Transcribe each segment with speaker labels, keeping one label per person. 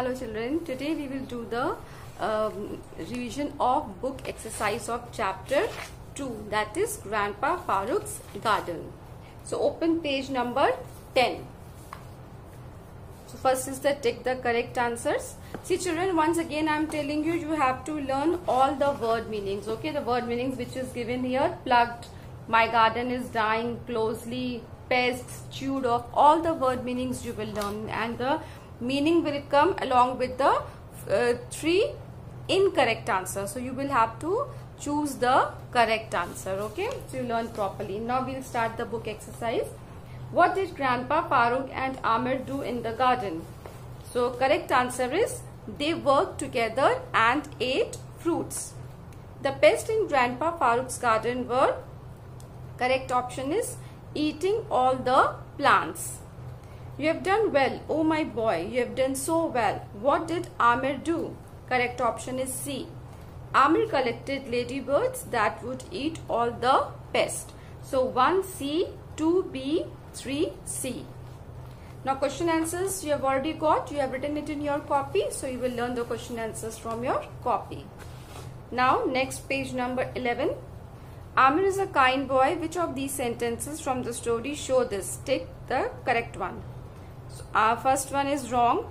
Speaker 1: Hello children, today we will do the um, revision of book exercise of chapter 2 that is Grandpa Farooq's garden. So open page number 10. So first is the take the correct answers. See children once again I am telling you you have to learn all the word meanings okay the word meanings which is given here plugged my garden is dying closely pests chewed off all the word meanings you will learn and the meaning will come along with the uh, three incorrect answers. So you will have to choose the correct answer. Okay. So you learn properly. Now we'll start the book exercise. What did Grandpa Farooq and Amir do in the garden? So correct answer is they worked together and ate fruits. The pests in Grandpa Farooq's garden were correct option is eating all the plants. You have done well. Oh my boy, you have done so well. What did Amir do? Correct option is C. Amir collected ladybirds that would eat all the pests. So 1C, 2B, 3C. Now question answers you have already got. You have written it in your copy. So you will learn the question answers from your copy. Now next page number 11. Amir is a kind boy. Which of these sentences from the story show this? Take the correct one. So our first one is wrong.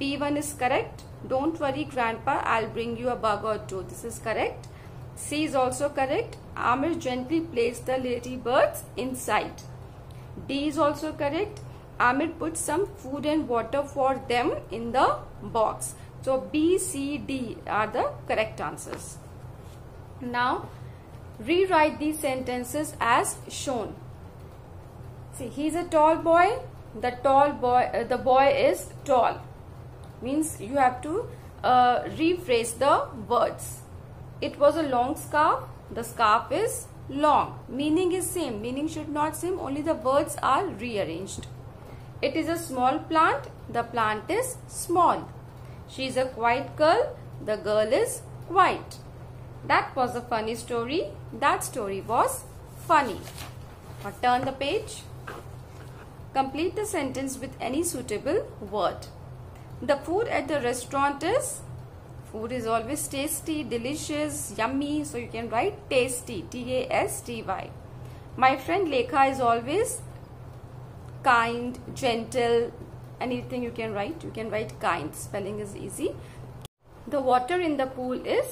Speaker 1: B1 is correct. Don't worry grandpa, I'll bring you a bug or two. This is correct. C is also correct. Amir gently placed the ladybirds inside. D is also correct. Amir put some food and water for them in the box. So B, C, D are the correct answers. Now rewrite these sentences as shown. See, he's a tall boy the tall boy uh, the boy is tall. Means you have to uh, rephrase the words. It was a long scarf. The scarf is long. Meaning is same. Meaning should not same only the words are rearranged. It is a small plant. The plant is small. She is a quiet girl. The girl is quiet. That was a funny story. That story was funny. Turn the page Complete the sentence with any suitable word. The food at the restaurant is food is always tasty, delicious, yummy. So you can write tasty, T-A-S-T-Y. My friend Lekha is always kind, gentle, anything you can write. You can write kind. Spelling is easy. The water in the pool is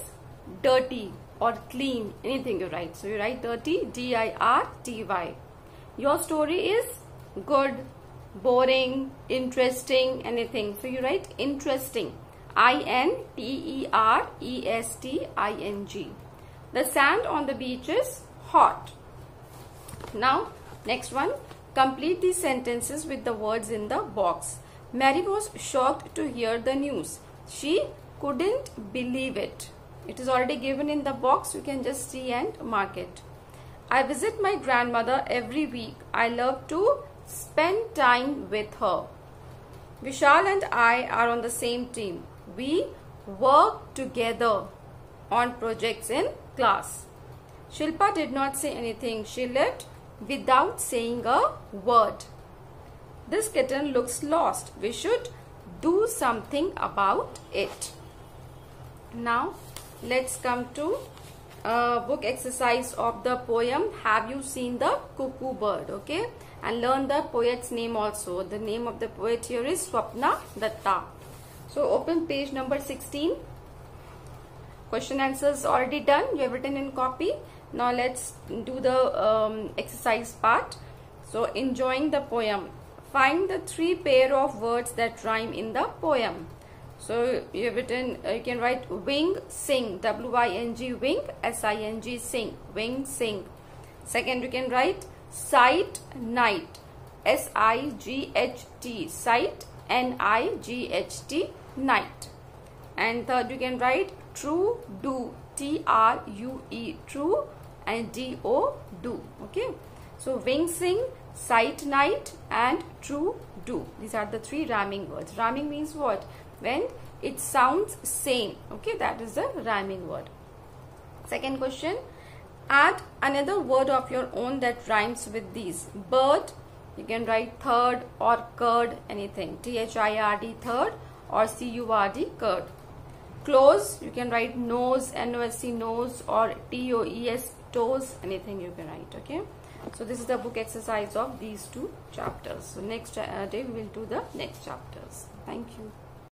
Speaker 1: dirty or clean. Anything you write. So you write dirty, D-I-R-T-Y. Your story is good, boring, interesting, anything. So you write interesting. I-N-T-E-R-E-S-T-I-N-G. The sand on the beach is hot. Now, next one. Complete these sentences with the words in the box. Mary was shocked to hear the news. She couldn't believe it. It is already given in the box. You can just see and mark it. I visit my grandmother every week. I love to spend time with her. Vishal and I are on the same team. We work together on projects in class. Shilpa did not say anything. She left without saying a word. This kitten looks lost. We should do something about it. Now, let's come to uh, book exercise of the poem Have You Seen the Cuckoo Bird? Okay and learn the poet's name also. The name of the poet here is Swapna Datta. So open page number 16. Question answers already done. You have written in copy. Now let's do the um, exercise part. So enjoying the poem. Find the three pair of words that rhyme in the poem. So you have written, uh, you can write wing, sing, W-I-N-G, wing, S-I-N-G, sing, wing, sing. Second, you can write sight night S I G H T. Sight N I G H T. Night and third you can write true do. T R U E. True and D O do. Okay? So wing sing sight night and true do. These are the three rhyming words. Rhyming means what? When it sounds same. Okay? That is the rhyming word. Second question Add another word of your own that rhymes with these. Bird, you can write third or curd, anything. T-H-I-R-D, third or C-U-R-D, curd. Close, you can write nose, N-O-S-E, nose or T-O-E-S, toes, anything you can write, okay? So this is the book exercise of these two chapters. So next uh, day we will do the next chapters. Thank you.